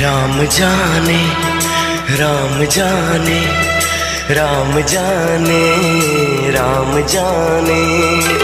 राम जाने राम जाने राम जाने राम जाने।